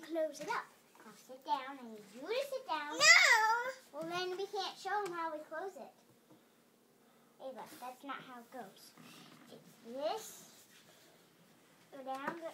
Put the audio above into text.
close it up. I'll sit down. I need you to sit down. No. Well, then we can't show them how we close it. Ava, that's not how it goes. It's this. Go down. Go,